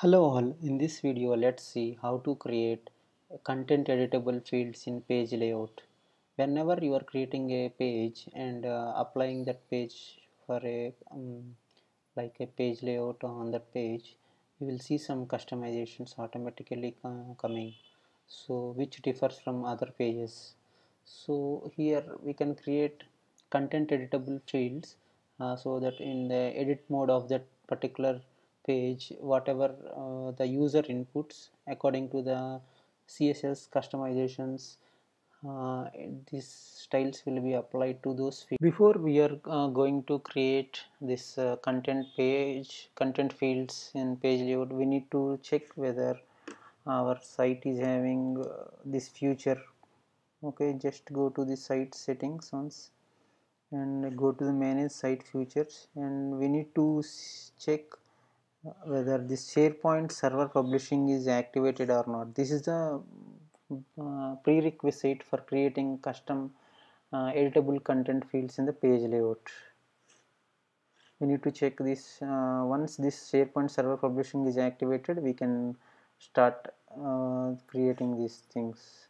Hello all, in this video let's see how to create content editable fields in page layout. Whenever you are creating a page and uh, applying that page for a um, like a page layout on that page, you will see some customizations automatically uh, coming so which differs from other pages. So here we can create content editable fields uh, so that in the edit mode of that particular page whatever uh, the user inputs according to the css customizations uh, these styles will be applied to those fields. before we are uh, going to create this uh, content page content fields in page layout we need to check whether our site is having uh, this feature okay just go to the site settings once and go to the manage site features and we need to check whether this SharePoint server publishing is activated or not. This is the uh, prerequisite for creating custom uh, editable content fields in the page layout. We need to check this uh, once this SharePoint server publishing is activated we can start uh, creating these things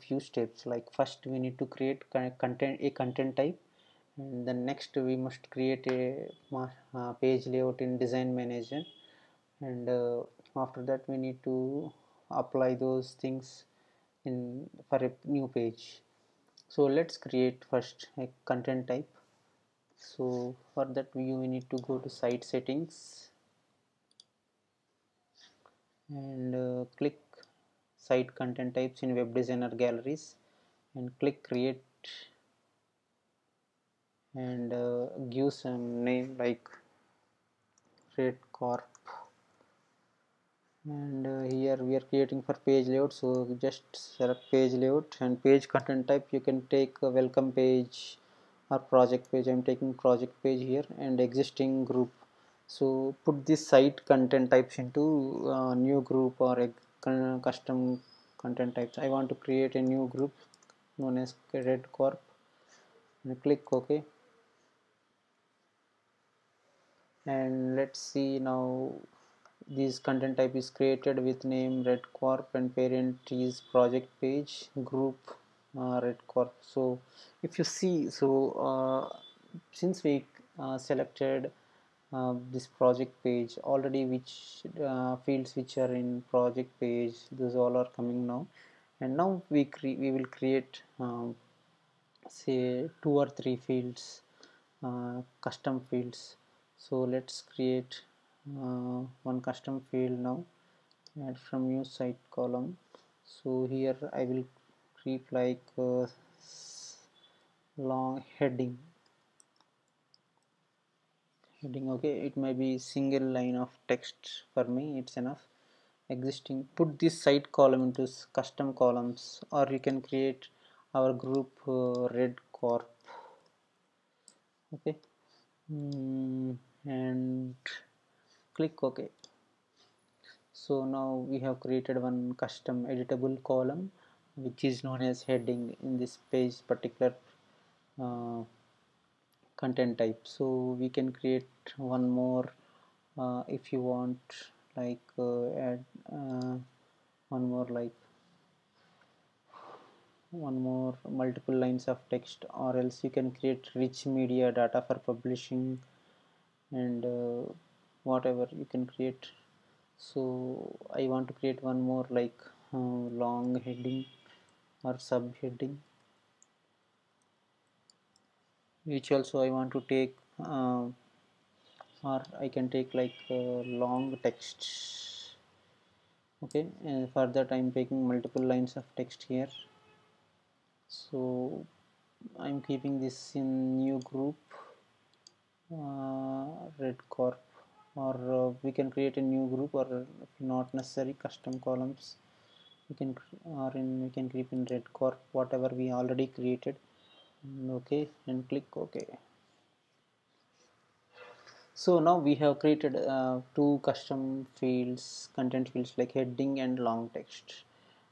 few steps like first we need to create content a content type and then next we must create a uh, page layout in design manager. And uh, after that we need to apply those things in for a new page. So let's create first a content type. So for that we need to go to site settings. And uh, click site content types in web designer galleries. And click create and uh, give some name like red corp. And uh, here we are creating for page layout so just select page layout and page content type. You can take a welcome page or project page. I'm taking project page here and existing group. So put this site content types into uh, new group or a custom content types. I want to create a new group known as red corp. And click ok and let's see now this content type is created with name red corp and parent is project page group uh, red corp. So if you see so uh, since we uh, selected uh, this project page already which uh, fields which are in project page those all are coming now. And now we we will create um, say two or three fields uh, custom fields so let's create uh, one custom field now. Add from new site column. So here I will create like uh, long heading. Heading okay. It may be single line of text for me. It's enough. Existing. Put this site column into custom columns. Or you can create our group uh, red corp. Okay. Mm and click ok. So now we have created one custom editable column which is known as heading in this page particular uh, content type. So we can create one more uh, if you want like uh, add uh, one more like one more multiple lines of text or else you can create rich media data for publishing and uh, whatever you can create. So I want to create one more like uh, long heading or subheading which also I want to take uh, or I can take like uh, long text. Okay and for that I'm taking multiple lines of text here. So I'm keeping this in new group red corp. Or uh, we can create a new group or not necessary custom columns. We can or in we can keep in red corp whatever we already created. Okay and click ok. So now we have created uh, two custom fields content fields like heading and long text.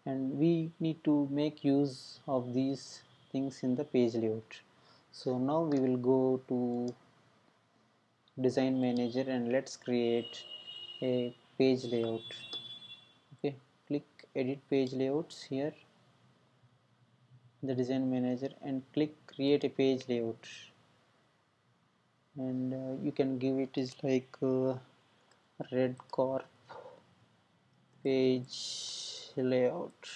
And we need to make use of these things in the page layout. So now we will go to design manager and let's create a page layout. Okay click edit page layouts here. The design manager and click create a page layout. And uh, you can give it is like uh, red corp page layout.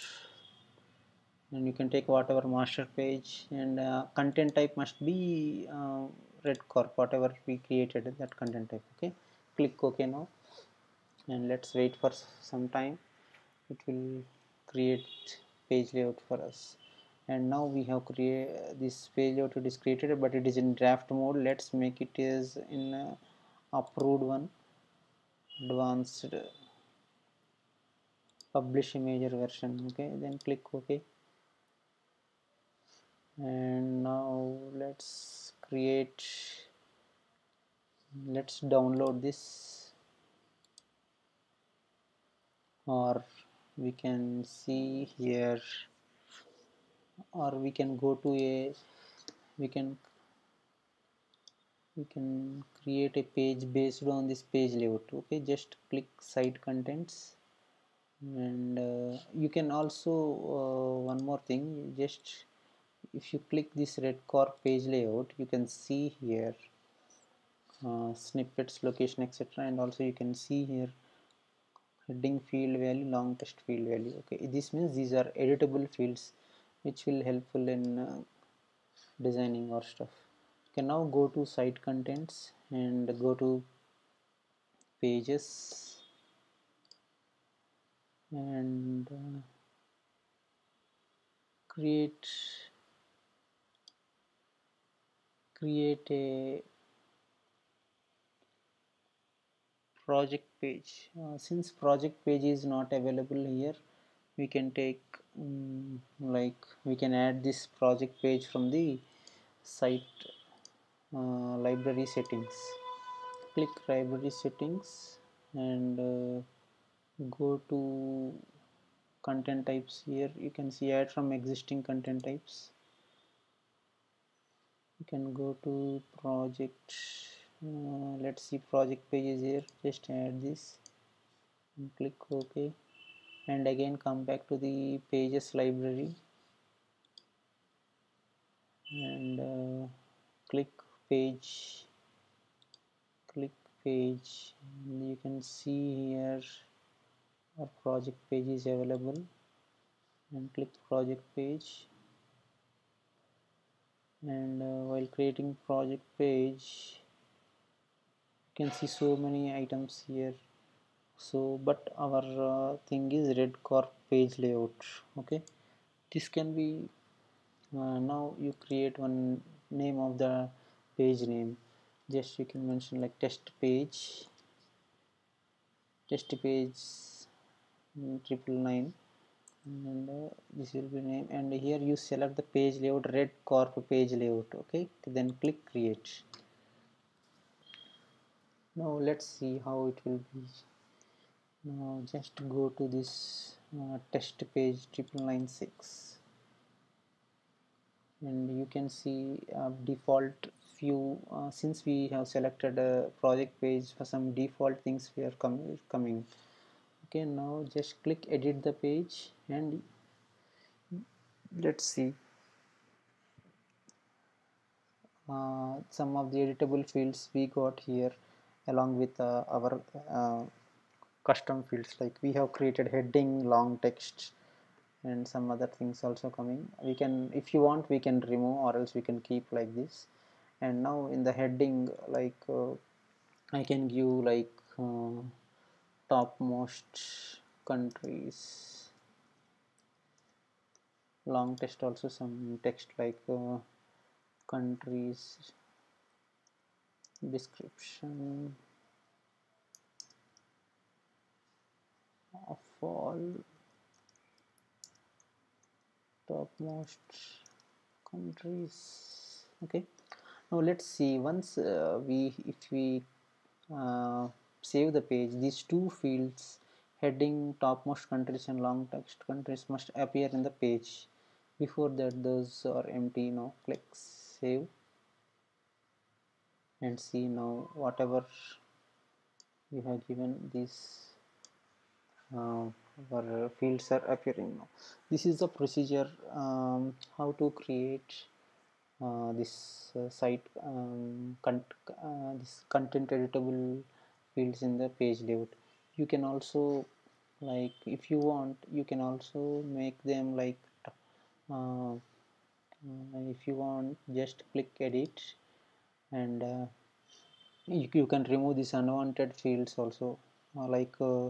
And you can take whatever master page and uh, content type must be uh, red corp whatever we created that content type okay? Click ok now and let's wait for some time. It will create page layout for us. And now we have created this page layout it is created but it is in draft mode. Let's make it is in approved one. Advanced publish major version okay? Then click ok. And now let's create. Let's download this. Or we can see here. Or we can go to a we can we can create a page based on this page layout. Okay just click site contents. And uh, you can also uh, one more thing just if you click this red corp page layout you can see here uh, snippets location etc and also you can see here heading field value long text field value. Okay this means these are editable fields which will helpful in uh, designing or stuff. You can now go to site contents and go to pages and uh, create create a project page. Uh, since project page is not available here we can take um, like we can add this project page from the site uh, library settings. Click library settings and uh, go to content types here. You can see add from existing content types you can go to project uh, let's see project pages here just add this and click ok. And again come back to the pages library. And uh, click page click page. And you can see here our project page is available. And click project page and uh, while creating project page you can see so many items here. So but our uh, thing is red corp page layout okay? This can be uh, now you create one name of the page name. Just you can mention like test page. Test page mm, triple nine and uh, this will be name and here you select the page layout red corp page layout okay? Then click create. Now let's see how it will be. Now just go to this uh, test page triple nine six. And you can see uh, default few uh, since we have selected a project page for some default things we are com coming okay now just click edit the page and let's see. Uh, some of the editable fields we got here along with uh, our uh, custom fields like we have created heading long text and some other things also coming. We can if you want we can remove or else we can keep like this. And now in the heading like uh, I can give like uh, topmost countries. Long text also some text like uh, countries. Description. Of all topmost countries. Okay. Now let's see. Once uh, we if we uh, save the page. These two fields heading topmost countries and long text countries must appear in the page. Before that those are empty. Now click save and see now whatever you have given these uh, our fields are appearing now. This is the procedure um, how to create uh, this uh, site um, con uh, this content editable fields in the page layout. You can also like if you want you can also make them like uh, uh, if you want just click edit and uh, you, you, can remove these unwanted fields also uh, like uh,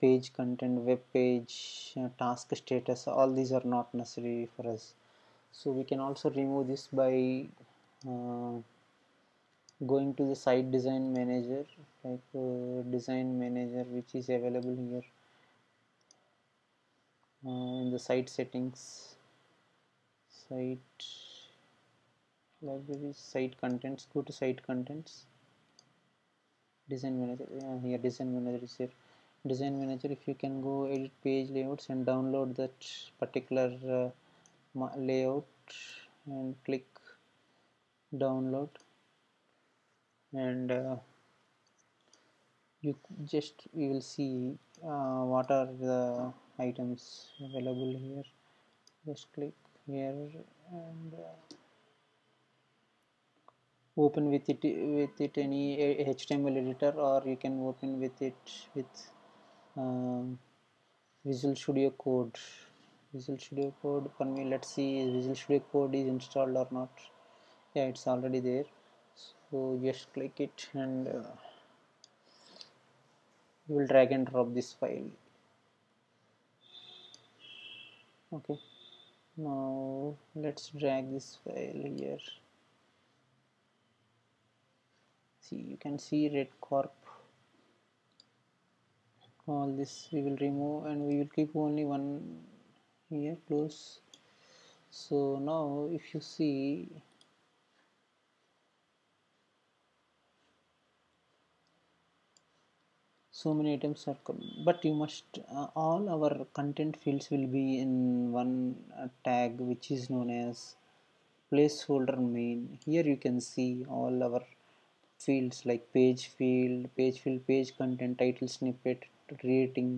page content web page uh, task status all these are not necessary for us. So we can also remove this by going to the site design manager like uh, design manager which is available here uh, in the site settings site library site contents go to site contents. Design manager yeah, here design manager is here. Design manager if you can go edit page layouts and download that particular uh, layout and click download and uh, you just you will see uh, what are the items available here. Just click here and uh, open with it with it any HTML editor or you can open with it with um, Visual Studio Code. Visual Studio Code for me let's see Visual Studio Code is installed or not? Yeah it's already there so just click it and uh, you will drag and drop this file. Okay. Now let's drag this file here. See you can see red corp. All this we will remove and we will keep only one here close. So now if you see so many items are but you must uh, all our content fields will be in one uh, tag which is known as placeholder main. Here you can see all our fields like page field page field page content title snippet rating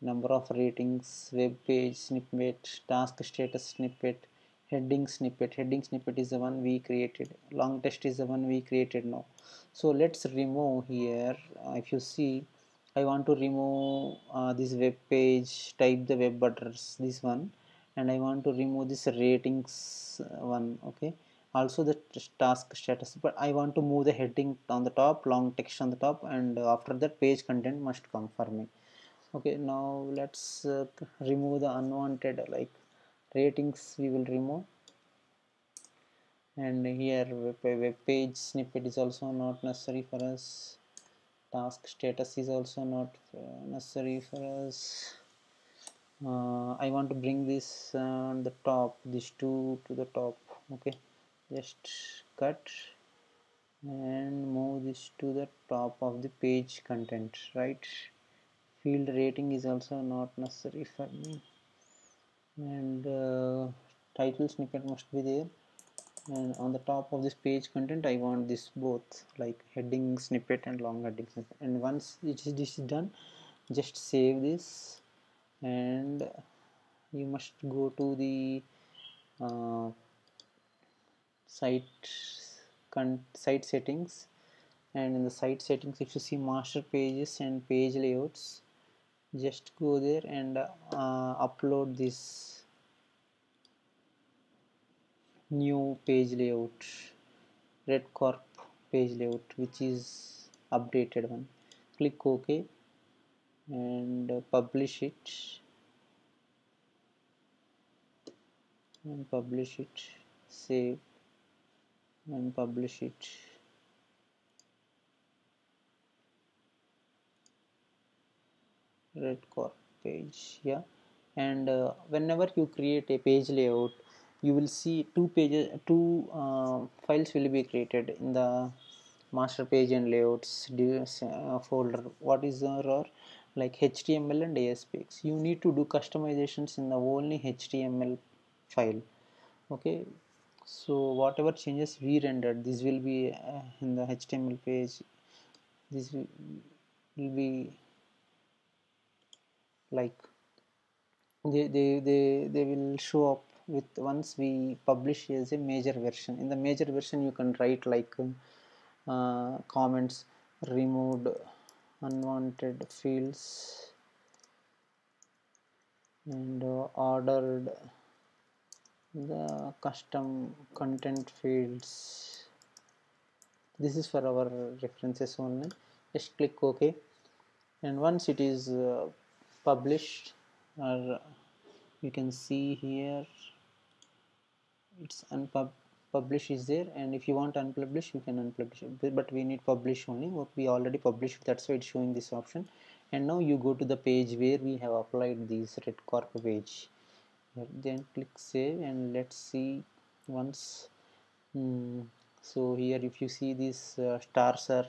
number of ratings web page snippet task status snippet heading snippet. Heading snippet is the one we created. Long text is the one we created now. So let's remove here uh, if you see I want to remove uh, this web page type the web address this one and I want to remove this ratings uh, one okay? Also the task status but I want to move the heading on the top long text on the top and after that page content must come for me. Okay now let's uh, remove the unwanted like ratings we will remove. And here web, web page snippet is also not necessary for us task status is also not uh, necessary for us. Uh, I want to bring this on the top these two to the top okay? Just cut and move this to the top of the page content right? Field rating is also not necessary for me. And uh, title snippet must be there and on the top of this page content I want this both like heading snippet and long heading snippet. And once it is this is done just save this. And you must go to the uh, site site settings. And in the site settings if you see master pages and page layouts just go there and uh, upload this new page layout red corp page layout which is updated one. Click ok and publish it. And publish it. Save and publish it. Red corp page yeah. And uh, whenever you create a page layout you will see two pages two uh, files will be created in the master page and layouts uh, folder. What is there are like html and aspx you need to do customizations in the only html file. Okay? So whatever changes we rendered this will be uh, in the HTML page. This will be like they, they, they, they will show up with once we publish as a major version. In the major version you can write like uh, comments removed unwanted fields and uh, ordered the custom content fields. This is for our references only. Just click ok. And once it is uh, published or you can see here it's unpublish is there. And if you want unpublish you can unpublish it. But we need publish only. What we already published that's why it's showing this option. And now you go to the page where we have applied this red corp page. Then click save and let's see once. Mm, so here if you see these uh, stars are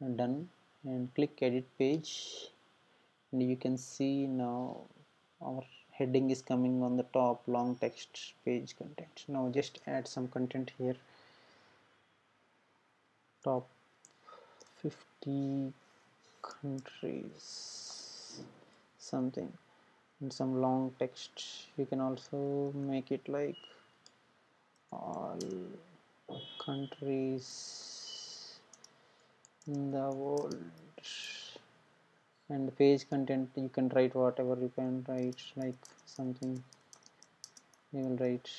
done and click edit page. And you can see now our heading is coming on the top long text page content. Now just add some content here. Top 50 countries something. And some long text. You can also make it like all countries in the world and the page content you can write whatever you can write like something you will write.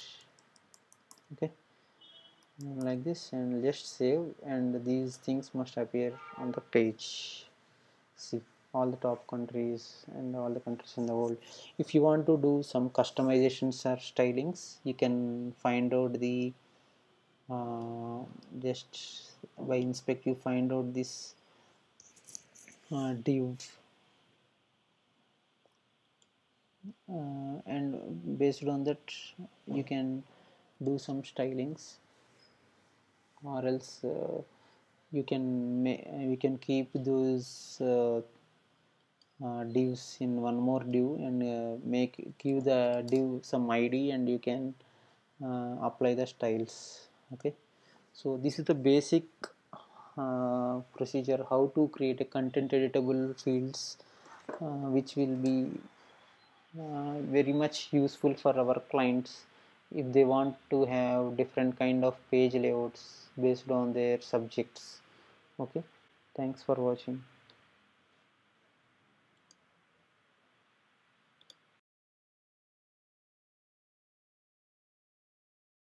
Okay? Like this and just save and these things must appear on the page. See all the top countries and all the countries in the world. If you want to do some customizations or stylings you can find out the uh, just by inspect you find out this uh, div uh, and based on that you can do some stylings. Or else uh, you can we can keep those uh, uh, divs in one more div and uh, make give the div some id and you can apply the styles. Okay? So this is the basic uh, procedure how to create a content editable fields uh, which will be uh, very much useful for our clients if they want to have different kind of page layouts based on their subjects. Okay? Thanks for watching